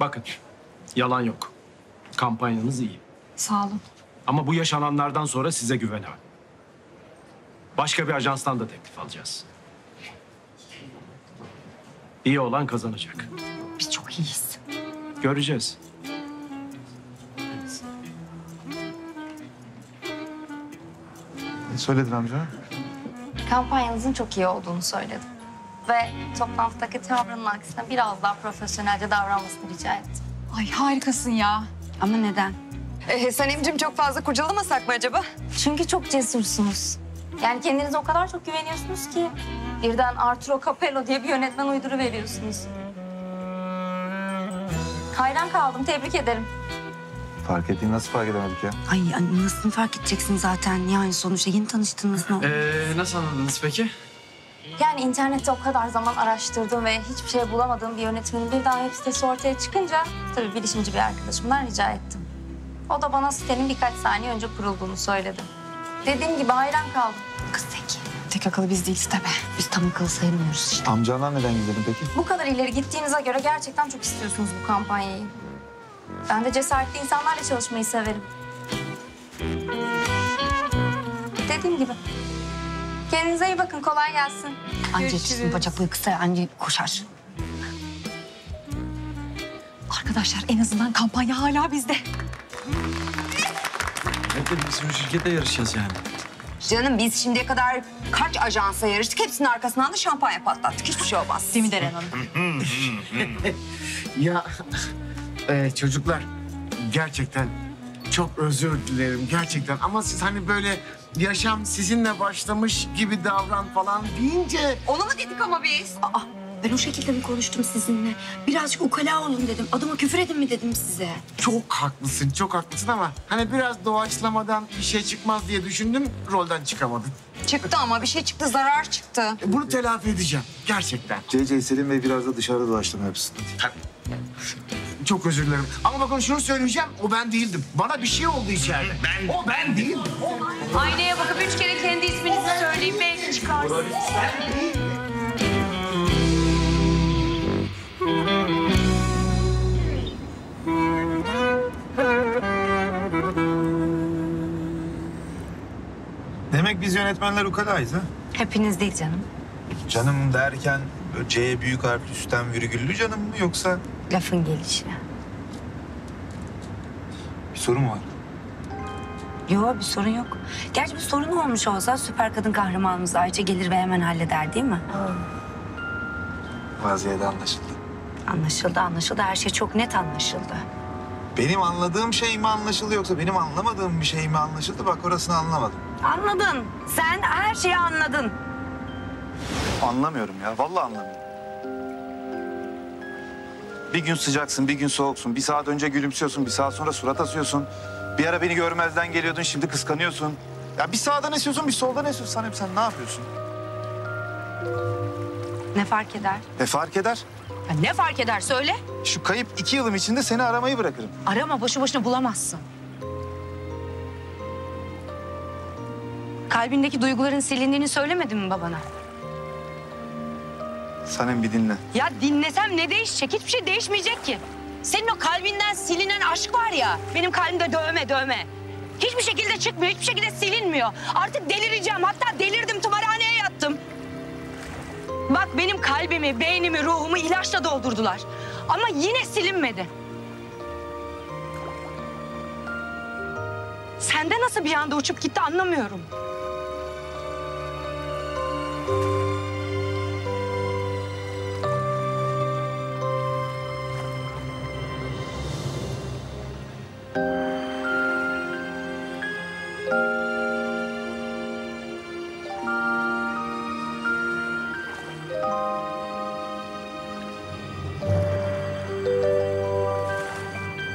Bakın, yalan yok. Kampanyanız iyi. Sağ olun. Ama bu yaşananlardan sonra size güvenemem. Başka bir ajanstan da teklif alacağız. İyi olan kazanacak. Biz çok iyiyiz. Göreceğiz. Ne söyledin amca? Kampanyanızın çok iyi olduğunu söyledim. Ve toplantıdaki tavrının aksine biraz daha profesyonelce davranmasını rica ettim. Ay harikasın ya. Ama neden? Ee, Sanemciğim çok fazla kurcalamasak mı acaba? Çünkü çok cesursunuz. Yani kendinize o kadar çok güveniyorsunuz ki birden Arturo Capello diye bir yönetmen uyduru veriyorsunuz. Hayran kaldım, tebrik ederim. Fark ettiğini nasıl fark edemedik ya? Ay nasıl fark edeceksin zaten? Yani sonuçta yeni tanıştınız ne oldu? Ee, nasıl anladınız peki? Yani internette o kadar zaman araştırdığım ve hiçbir şey bulamadığım bir yönetmenin birden web sitesi ortaya çıkınca tabii bilişimci bir arkadaşımdan rica ettim. O da bana sitenin birkaç saniye önce kurulduğunu söyledi. Dediğim gibi hayran kaldım. Kız Zeki. Tek akıllı biz değiliz tabii. Biz tam akıllı sayılmıyoruz işte. Amcandan neden gizledin peki? Bu kadar ileri gittiğinize göre gerçekten çok istiyorsunuz bu kampanyayı. Ben de cesaretli insanlarla çalışmayı severim. Dediğim gibi. Kendinize iyi bakın, kolay gelsin. Anca yetişsin bacakları kısa anca koşar. Arkadaşlar en azından kampanya hala bizde. Evet, biz bu şirkette yarışacağız yani. Canım biz şimdiye kadar kaç ajansa yarıştık. Hepsinin arkasından da şampanya patlattık. Hiçbir şey olmaz. Değil mi Deren Hanım? Ya e, çocuklar gerçekten çok özür dilerim gerçekten ama siz hani böyle yaşam sizinle başlamış gibi davran falan deyince Onu mu dedik ama biz? Aa ben o şekilde mi konuştum sizinle? Birazcık ukala olun dedim. Adıma küfür edin mi dedim size? çok haklısın çok haklısın ama hani biraz doğaçlamadan bir şey çıkmaz diye düşündüm rolden çıkamadım. Çıktı ama bir şey çıktı, zarar çıktı. E, Bunu telafi edeceğim gerçekten. CC Selim Bey biraz da dışarıda dolaştırma yapsın. Çok özür dilerim. Ama bakın şunu söyleyeceğim o ben değildim. Bana bir şey oldu içeride. O ben değildim. Aynaya bakıp üç kere kendi isminizi söyleyin belki çıkarsın. Demek biz yönetmenler ukalayız ha? Hepiniz değil canım. Canım derken böyle C büyük harf üstten virgüllü canım mı yoksa Lafın gelişi. bir sorun mu var? Yok bir sorun yok. Gerçi bir sorun olmuş olsa süper kadın kahramanımız Ayça gelir ve hemen halleder değil mi? Vaziyede anlaşıldı. Anlaşıldı anlaşıldı. Her şey çok net anlaşıldı. Benim anladığım şey mi anlaşıldı yoksa benim anlamadığım bir şey mi anlaşıldı? Bak orasını anlamadım. Anladın. Sen her şeyi anladın. Anlamıyorum ya. Vallahi anlamıyorum. Bir gün sıcaksın, bir gün soğuksun. Bir saat önce gülümsüyorsun, bir saat sonra surat asıyorsun. Bir ara beni görmezden geliyordun, şimdi kıskanıyorsun. Ya bir sağdan esiyorsun, bir soldan esiyorsun. Sanem sen ne yapıyorsun? Ne fark eder? E fark eder. Ya ne fark eder söyle. Şu kayıp iki yılım içinde seni aramayı bırakırım. Arama boşu boşuna bulamazsın. Kalbindeki duyguların silindiğini söylemedin mi babana? Sanem bir dinle. Ya dinlesem ne değişecek? Hiçbir şey değişmeyecek ki. Senin o kalbinden silinen aşk var ya, benim kalbimde dövme dövme. Hiçbir şekilde çıkmıyor, hiçbir şekilde silinmiyor. Artık delireceğim, hatta delirdim, tımarhaneye yattım. Bak benim kalbimi, beynimi, ruhumu ilaçla doldurdular. Ama yine silinmedi. Sende nasıl bir anda uçup gitti anlamıyorum.